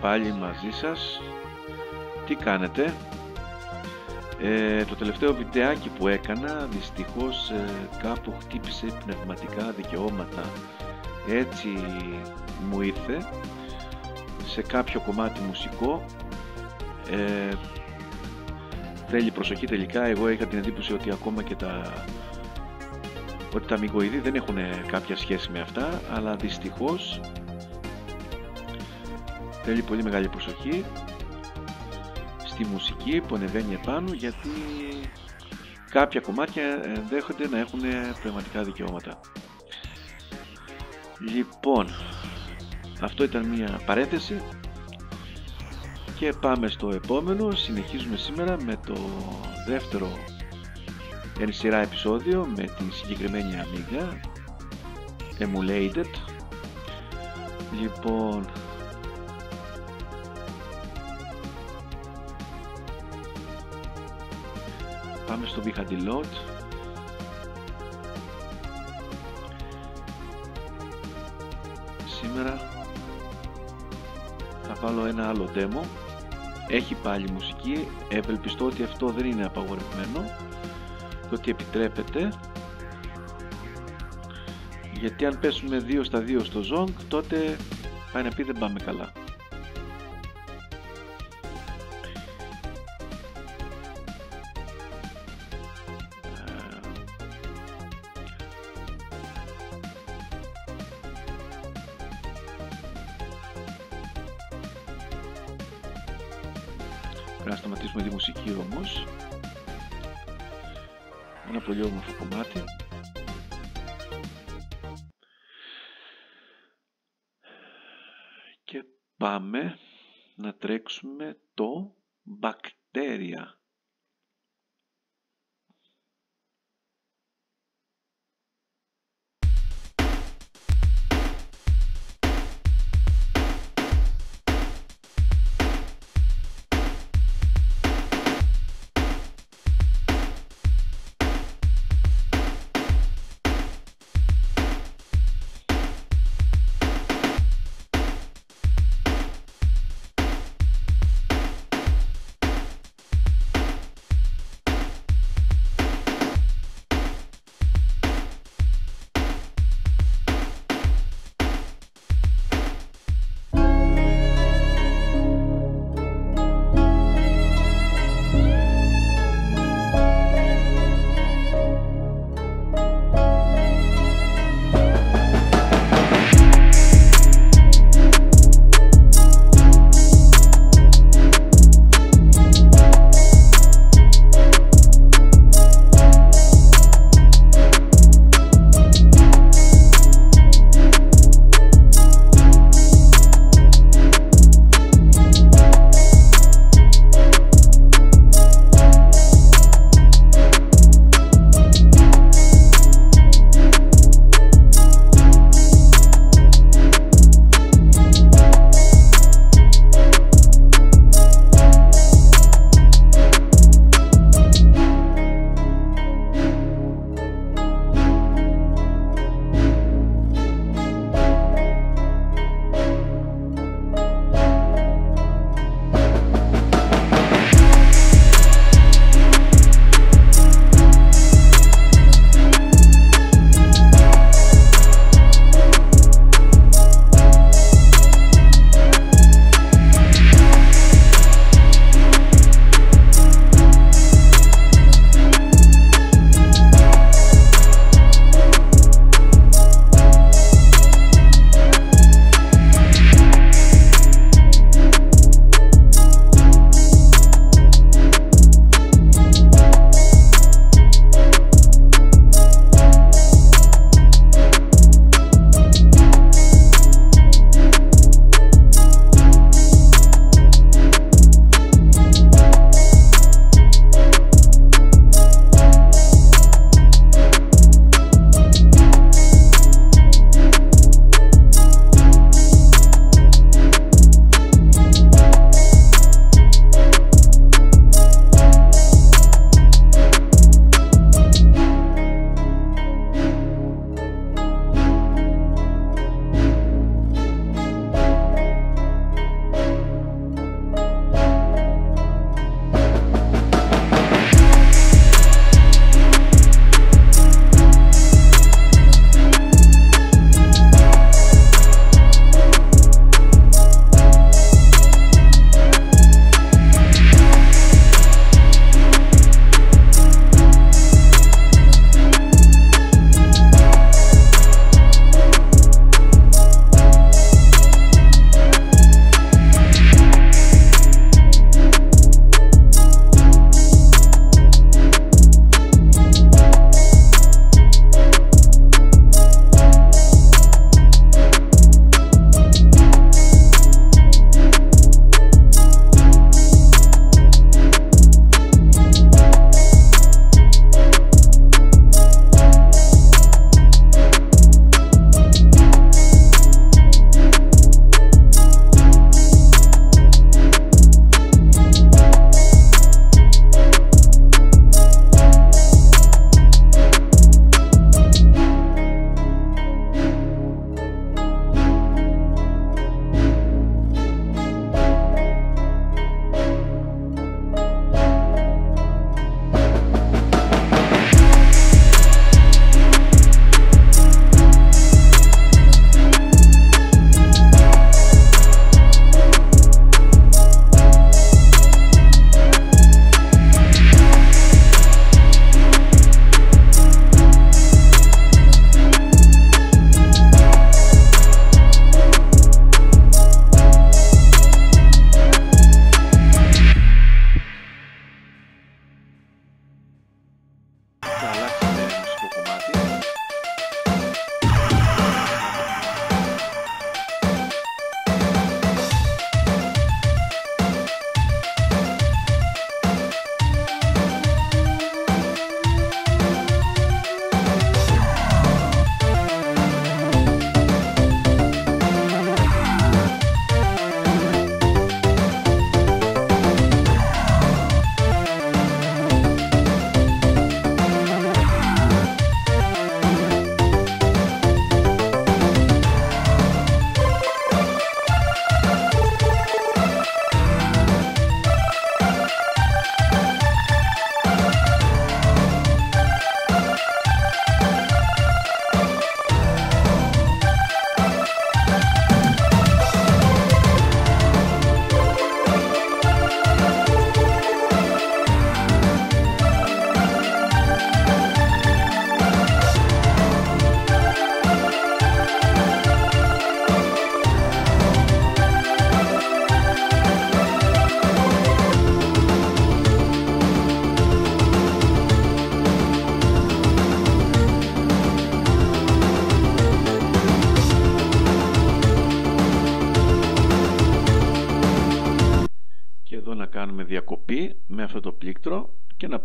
Dream Warrior και πάλι μαζί σας. Τι κάνετε; Ε, Το τελευταίο βιντεάκι που έκανα δυστυχώς ε, κάπου χτύπησε πνευματικά δικαιώματα. Έτσι μου ήρθε. Σε κάποιο κομμάτι μουσικό. Ε, θέλει προσοχή τελικά. Εγώ είχα την εντύπωση ότι ακόμα και τα ότι τα μυγοειδή δεν έχουν κάποια σχέση με αυτά αλλά δυστυχώς θέλει πολύ μεγάλη προσοχή στη μουσική που ανεβαίνει επάνω γιατί κάποια κομμάτια ενδέχονται να έχουν πνευματικά δικαιώματα. Λοιπόν αυτό ήταν μια παρένθεση και πάμε στο επόμενο. Συνεχίζουμε σήμερα με το δεύτερο εν σειρά επεισόδιο με την συγκεκριμένη Amiga Emulated. Λοιπόν πάμε στο Bihadilot σήμερα θα βάλω ένα άλλο demo. Έχει πάλι μουσική. Ευελπιστώ ότι αυτό δεν είναι απαγορευμένο και ότι επιτρέπεται. Γιατί αν πέσουμε 2 στα 2 στο Zong τότε πάει να πει δεν πάμε καλά Πρέπει να σταματήσουμε τη μουσική όμως. Ένα πολύ όμορφο κομμάτι. Και πάμε να τρέξουμε το μπακτέρια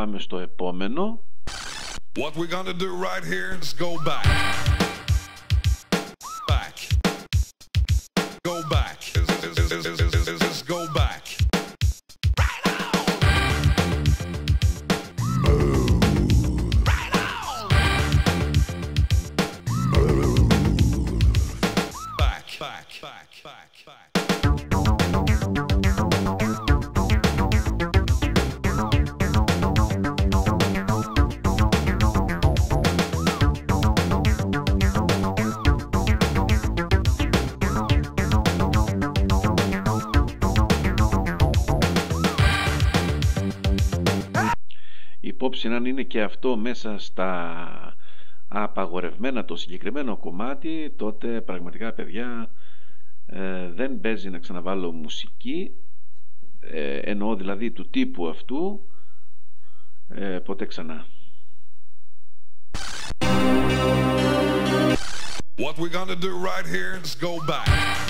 πάμε στο επόμενο. What we're gonna do right here is go back. Back. Είναι και αυτό μέσα στα απαγορευμένα το συγκεκριμένο κομμάτι τότε πραγματικά παιδιά ε, δεν παίζει να ξαναβάλω μουσική ε, εννοώ δηλαδή του τύπου αυτού ε, ποτέ ξανά What we're gonna do right here is go back. Back.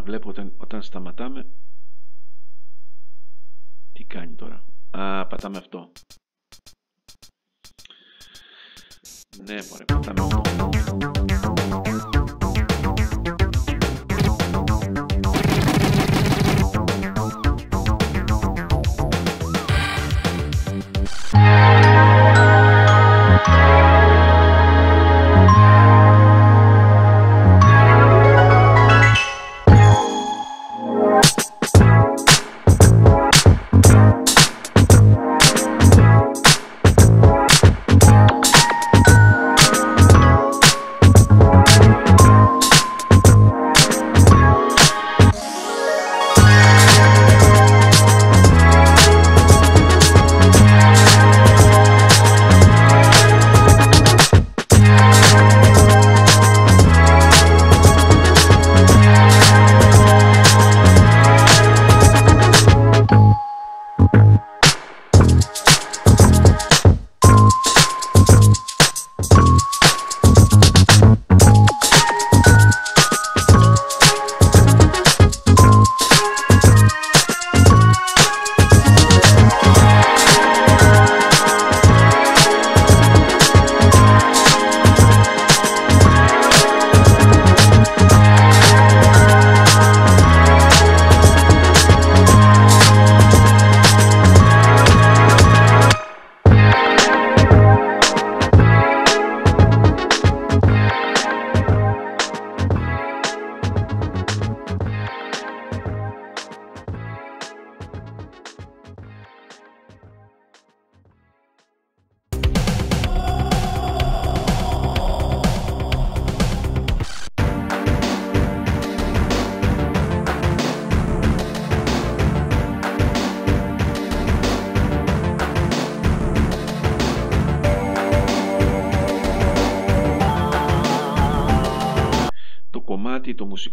Μα βλέπω όταν, όταν σταματάμε. Τι κάνει τώρα. Α, πατάμε αυτό. Ναι μωρέ, πατάμε αυτό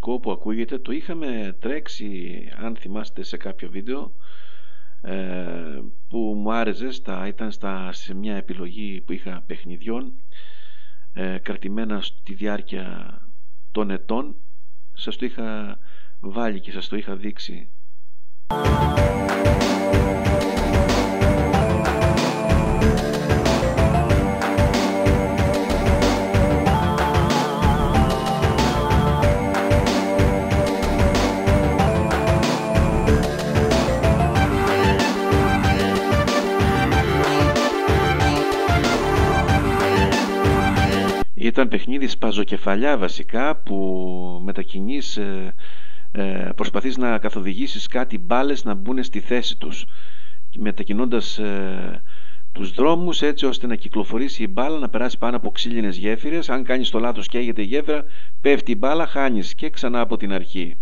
κομμάτι το μουσικό που ακούγεται. Το είχαμε τρέξει αν θυμάστε σε κάποιο βίντεο ε, που μου άρεσε στα, ήταν στα, σε μια επιλογή που είχα παιχνιδιών ε, κρατημένα στη διάρκεια των ετών. Σας το είχα βάλει και σας το είχα δείξει Ήταν παιχνίδι σπαζοκεφαλιά βασικά που μετακινείς ε, ε, προσπαθείς να καθοδηγήσεις κάτι μπάλες να μπουν στη θέση τους. Μετακινώντας ε, τους δρόμους έτσι ώστε να κυκλοφορήσει η μπάλα να περάσει πάνω από ξύλινες γέφυρες. Αν κάνεις το λάθος καίγεται η γέφυρα πέφτει η μπάλα χάνεις και ξανά από την αρχή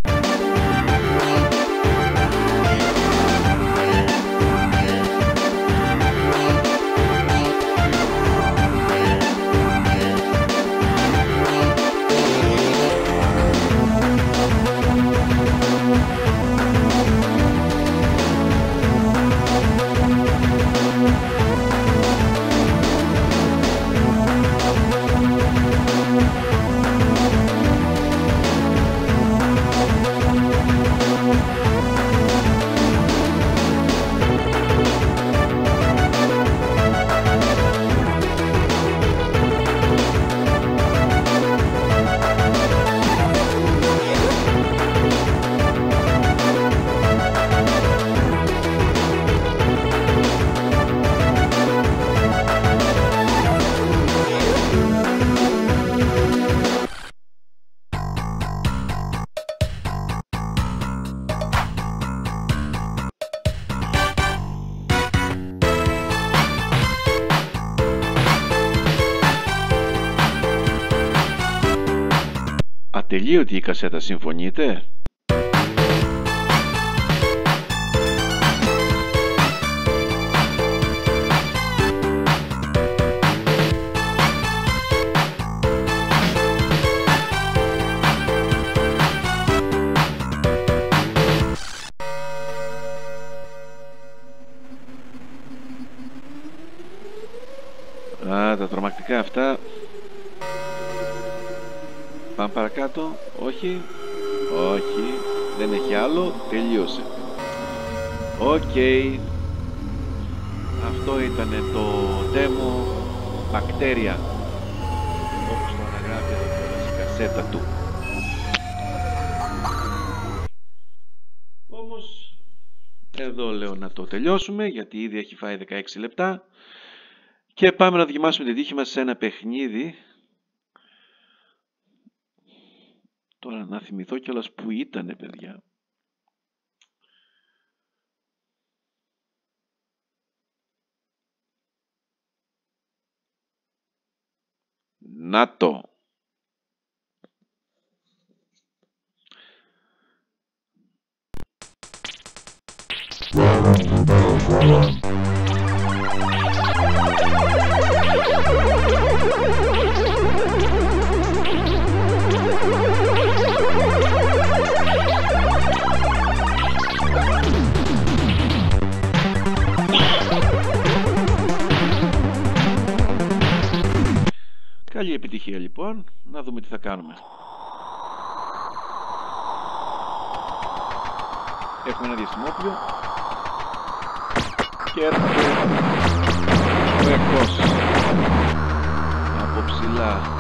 Ατελείωτη η κασέτα συμφωνείτε; Α, τα τρομακτικά αυτά παρακάτω. Όχι. Όχι. Δεν έχει άλλο. Τελείωσε. Οκ. Αυτό ήταν το demo Bacteria Όπως το αναγράφει εδώ πέρα στην κασέτα του. Όμως Εδώ λέω να το τελειώσουμε Γιατί ήδη έχει φάει 16 λεπτά. Και πάμε να δοκιμάσουμε τη τύχη μας σε ένα παιχνίδι. Τώρα να θυμηθώ κιόλας που ήτανε παιδιά. Να το. Καλή επιτυχία λοιπόν, να δούμε τι θα κάνουμε. Έχουμε ένα διαστημόπλιο και έρχεται ο εκός από ψηλά.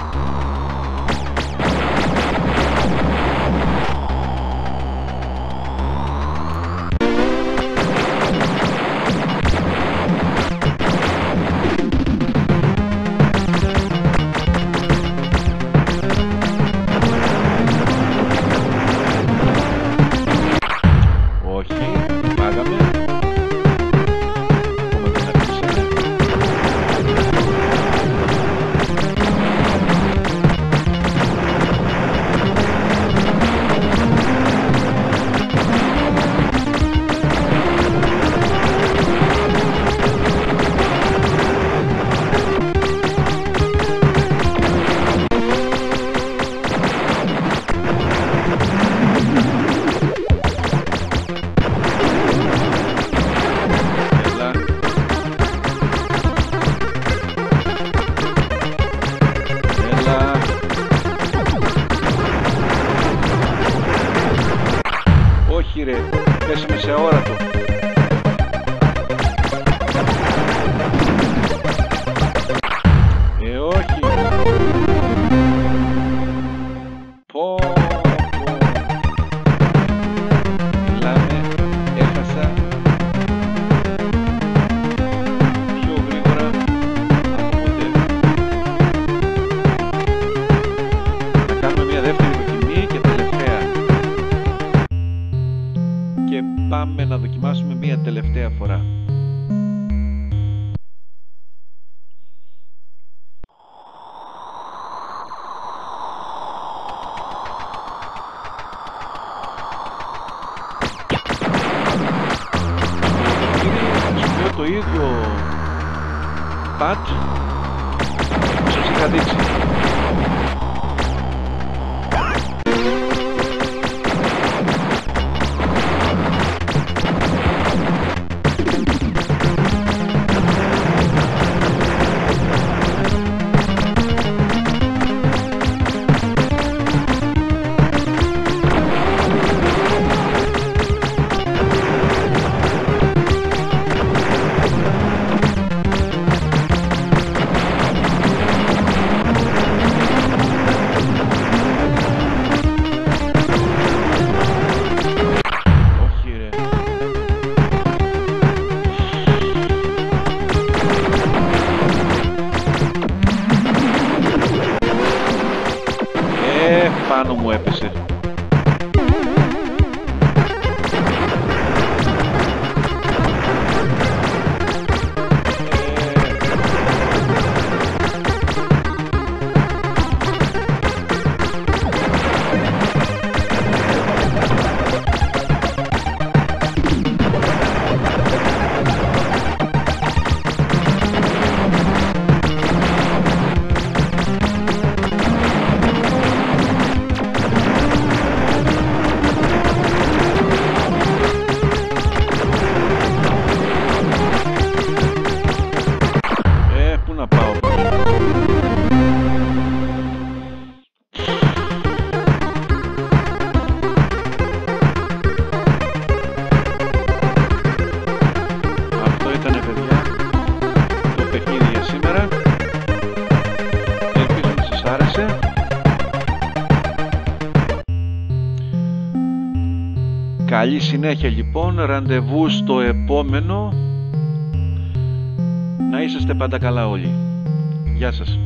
Και πάμε να δοκιμάσουμε μια τελευταία φορά. Καλή συνέχεια λοιπόν, ραντεβού στο επόμενο. Να είσαστε πάντα καλά όλοι. Γεια σας.